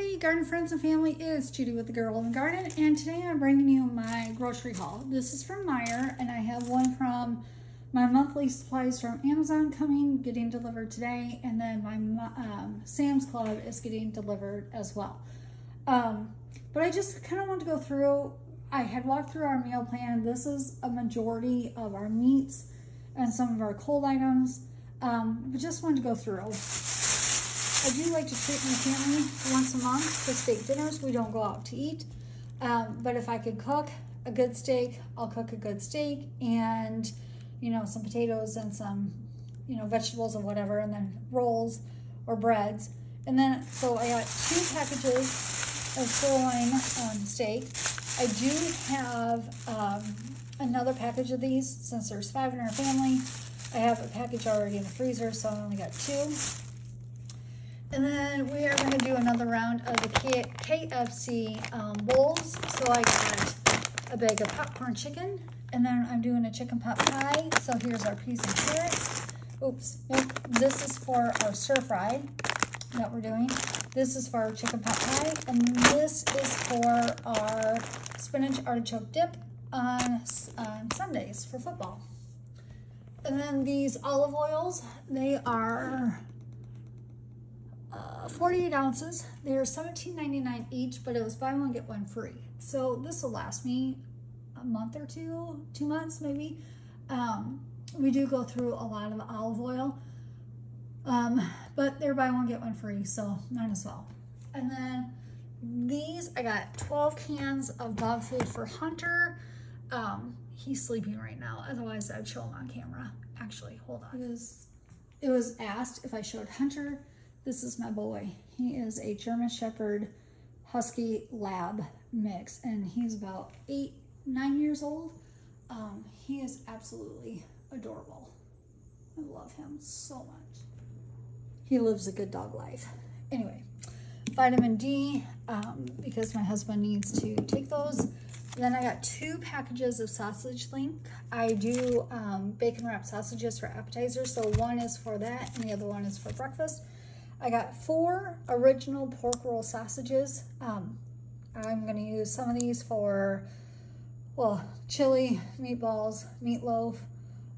Hey garden friends and family, it's Judy with the Girl in the Garden and today I'm bringing you my grocery haul. This is from Meijer and I have one from my monthly supplies from Amazon coming, getting delivered today and then my um, Sam's Club is getting delivered as well. Um, but I just kind of want to go through, I had walked through our meal plan. This is a majority of our meats and some of our cold items, um, but just wanted to go through. I do like to treat my family once a month for steak dinners. We don't go out to eat. Um, but if I could cook a good steak, I'll cook a good steak and, you know, some potatoes and some, you know, vegetables or whatever, and then rolls or breads. And then, so I got two packages of sirloin um, steak. I do have um, another package of these since there's five in our family. I have a package already in the freezer, so I only got two. And then we are going to do another round of the KFC um, bowls. So I got a bag of popcorn chicken, and then I'm doing a chicken pot pie. So here's our peas and carrots. Oops, this is for our stir fry that we're doing. This is for our chicken pot pie, and this is for our spinach artichoke dip on, on Sundays for football. And then these olive oils, they are uh, 48 ounces. They're $17.99 each, but it was buy one, get one free. So this will last me a month or two, two months maybe. Um, we do go through a lot of olive oil, um, but they're buy one, get one free, so mine as well. And then these, I got 12 cans of dog food for Hunter. Um, he's sleeping right now, otherwise I'd show him on camera. Actually, hold on. It was, it was asked if I showed Hunter this is my boy. He is a German Shepherd Husky Lab mix, and he's about eight, nine years old. Um, he is absolutely adorable. I love him so much. He lives a good dog life. Anyway, vitamin D, um, because my husband needs to take those. Then I got two packages of sausage link. I do um, bacon wrap sausages for appetizers. So one is for that and the other one is for breakfast. I got four original pork roll sausages. Um, I'm going to use some of these for, well, chili, meatballs, meatloaf,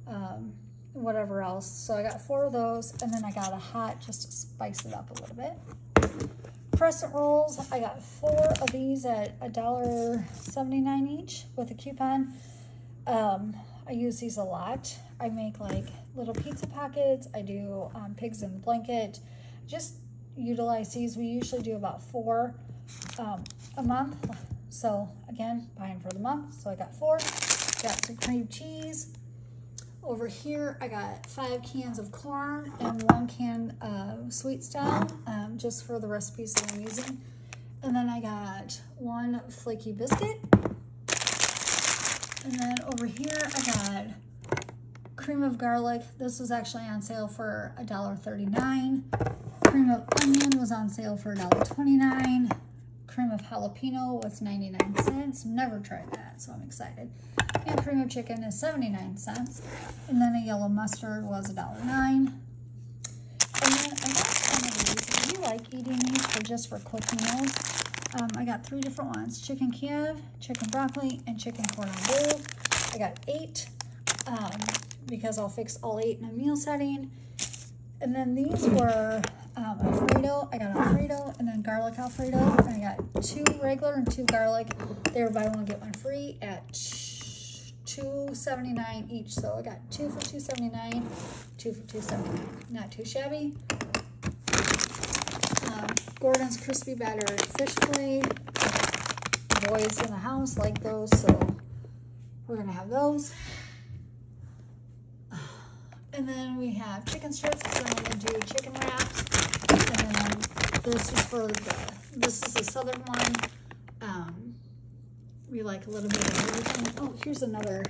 um, whatever else. So I got four of those, and then I got a hot just to spice it up a little bit. Crescent rolls, I got four of these at $1.79 each with a coupon. Um, I use these a lot. I make like little pizza pockets. I do um, pigs in the blanket just utilize these. We usually do about four um, a month. So again, buying for the month. So I got four. Got some cream cheese. Over here, I got five cans of corn and one can of sweet style, um, just for the recipes that I'm using. And then I got one flaky biscuit. And then over here, I got cream of garlic. This was actually on sale for $1.39. Cream of onion was on sale for $1.29. Cream of jalapeno was 99 cents. Never tried that, so I'm excited. And cream of chicken is 79 cents. And then a yellow mustard was $1.09. And then I got some of these. You like eating these for just for quick meals, um, I got three different ones. Chicken Kiev, chicken broccoli, and chicken cordon bleu. I got eight. Um, because I'll fix all eight in a meal setting. And then these were um, Alfredo. I got Alfredo and then garlic Alfredo. And I got two regular and two garlic. They were buy one, get one free at $2.79 each. So I got two for $2.79, two for $2.79. Not too shabby. Um, Gorton's Crispy Battered Fish Fillet. Boys in the house like those, so we're going to have those. And then we have chicken strips. So I'm gonna do chicken wraps. And then this is for the, this is the southern one. Um, we like a little bit of everything. Oh, here's another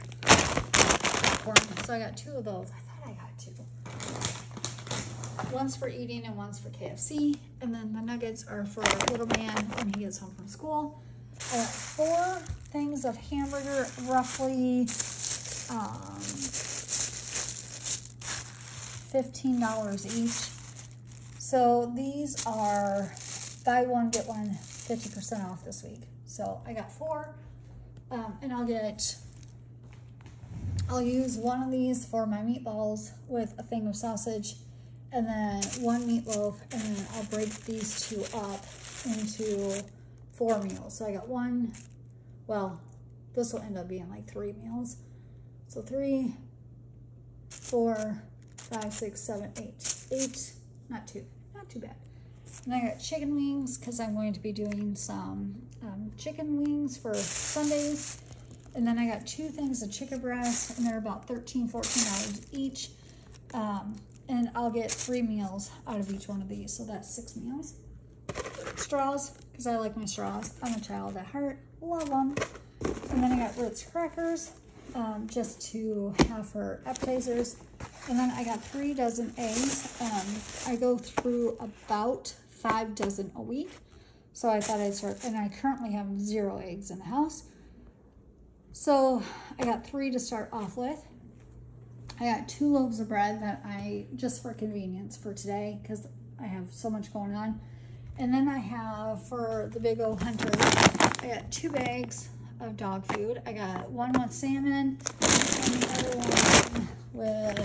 popcorn. So I got two of those. I thought I got two. One's for eating and one's for KFC. And then the nuggets are for little man when he gets home from school. I got four things of hamburger, roughly um, $15 each. So these are buy one, get one 50% off this week. So I got four, um, and I'll get, I'll use one of these for my meatballs with a thing of sausage, and then one meatloaf, and then I'll break these two up into four meals. So I got one, well, this will end up being like three meals. So three, four, five, six, seven, eight. Eight, not two, not too bad. And I got chicken wings because I'm going to be doing some um, chicken wings for Sundays. And then I got two things of chicken breast and they're about 13 $14 each. Um, and I'll get three meals out of each one of these. So that's six meals. Straws, because I like my straws. I'm a child at heart, love them. And then I got Ritz crackers um, just to have for appetizers. And then I got three dozen eggs. Um, I go through about five dozen a week. So I thought I'd start, and I currently have zero eggs in the house. So I got three to start off with. I got two loaves of bread that I, just for convenience for today, because I have so much going on. And then I have, for the big old hunter, I got two bags of dog food. I got one with salmon and the other one with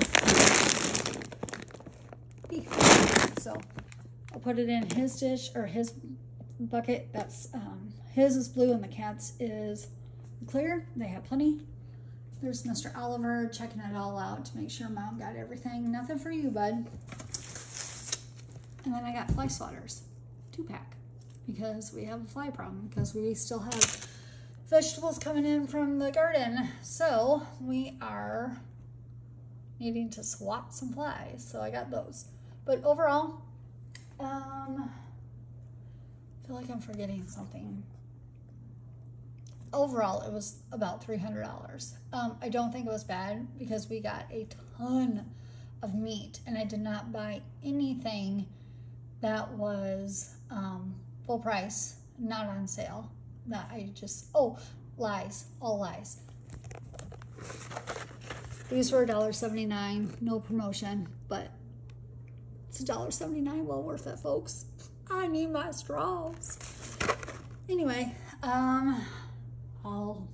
beef. So I'll put it in his dish or his bucket. That's um, his is blue and the cat's is clear. They have plenty. There's Mr. Oliver checking it all out to make sure mom got everything. Nothing for you, bud. And then I got fly swatters, two pack, because we have a fly problem because we still have vegetables coming in from the garden. So we are needing to swat some flies. So I got those. But overall, um, I feel like I'm forgetting something. Overall, it was about $300. Um, I don't think it was bad because we got a ton of meat and I did not buy anything that was um, full price, not on sale. That I just, oh, lies, all lies. These were $1.79, no promotion, but it's $1.79, well worth it, folks. I need my straws. Anyway, um, I'll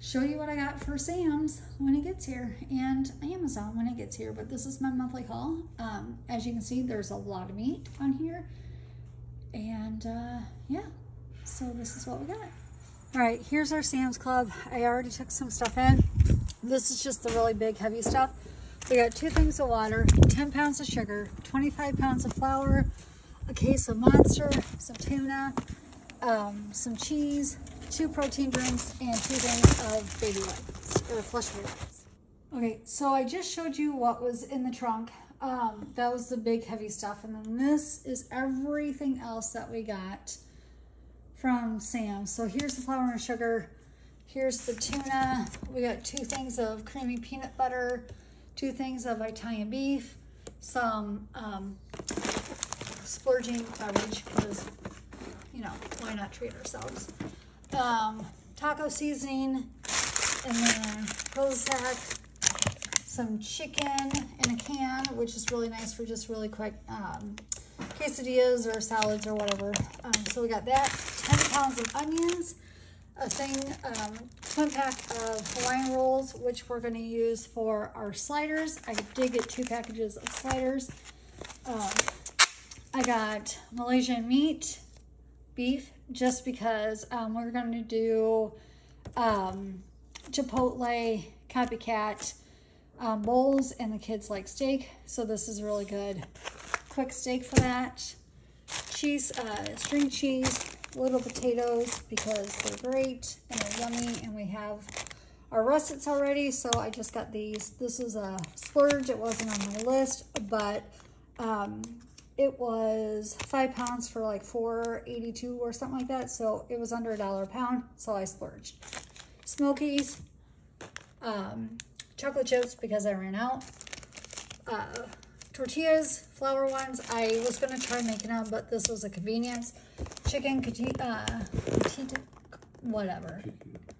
show you what I got for Sam's when it gets here and Amazon when it gets here. But this is my monthly haul. Um, as you can see, there's a lot of meat on here. And uh, yeah, so this is what we got. All right, here's our Sam's Club. I already took some stuff in. This is just the really big, heavy stuff. We got two things of water, 10 pounds of sugar, 25 pounds of flour, a case of Monster, some tuna, um, some cheese, two protein drinks, and two things of baby wipes, or flush wipes. Okay, so I just showed you what was in the trunk. Um, that was the big heavy stuff. And then this is everything else that we got from Sam. So here's the flour and sugar. Here's the tuna. We got two things of creamy peanut butter, two things of Italian beef, some um, splurging beverage because, you know, why not treat ourselves? Um, taco seasoning, and then Prozac, some chicken in a can, which is really nice for just really quick um, quesadillas or salads or whatever. Um, so we got that, 10 pounds of onions, a thing, um, one pack of Hawaiian rolls, which we're going to use for our sliders. I did get two packages of sliders. Um, I got Malaysian meat, beef, just because um, we're going to do um, Chipotle copycat um, bowls, and the kids like steak, so this is really good. Quick steak for that. Cheese, uh, string cheese, little potatoes because they're great and they're yummy and we have our russets already so I just got these. This is a splurge. It wasn't on my list but um, it was five pounds for like 4.82 or something like that so it was under a dollar a pound so I splurged. Smokies um, chocolate chips because I ran out. Uh, tortillas flour ones. I was gonna try making them but this was a convenience chicken uh, taquito, whatever.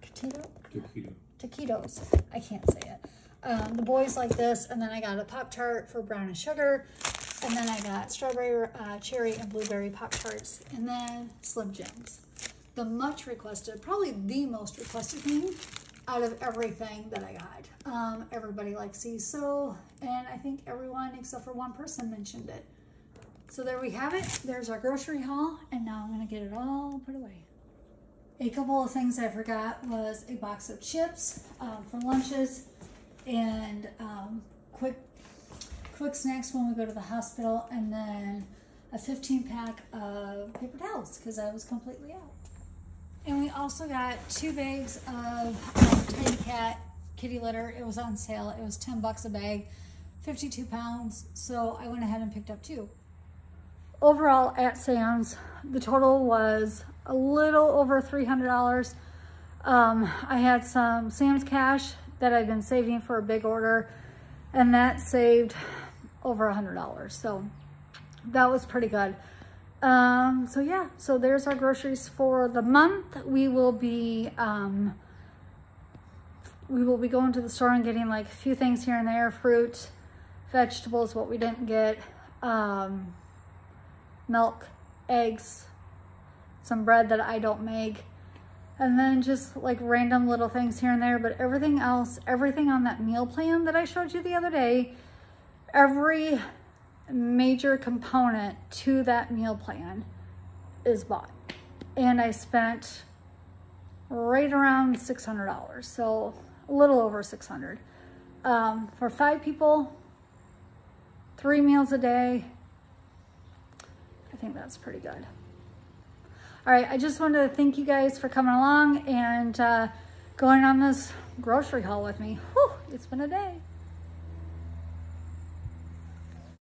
Taquito? Taquito. Taquitos. I can't say it. Um, the boys like this, and then I got a Pop-Tart for brown and sugar. And then I got strawberry, uh, cherry, and blueberry Pop Tarts. And then Slim Jims. The much requested, probably the most requested thing out of everything that I got. Um, everybody likes these, so, and I think everyone except for one person mentioned it. So there we have it. There's our grocery haul, and now I'm gonna get it all put away. A couple of things I forgot was a box of chips um, for lunches and um, quick quick snacks when we go to the hospital, and then a 15 pack of paper towels because I was completely out. And we also got two bags of um, Tidy Cat kitty litter. It was on sale. It was 10 bucks a bag, 52 pounds. So I went ahead and picked up two. Overall at Sam's, the total was a little over $300. Um, I had some Sam's cash that I've been saving for a big order and that saved over a $100. So that was pretty good. Um, so yeah, so there's our groceries for the month. We will be, um, we will be going to the store and getting like a few things here and there, fruit, vegetables, what we didn't get, um, milk, eggs, some bread that I don't make, and then just like random little things here and there. But everything else, everything on that meal plan that I showed you the other day, every major component to that meal plan is bought. And I spent right around $600. So a little over 600 um, For five people, three meals a day, think that's pretty good. All right, I just wanted to thank you guys for coming along and uh, going on this grocery haul with me. Whew, it's been a day.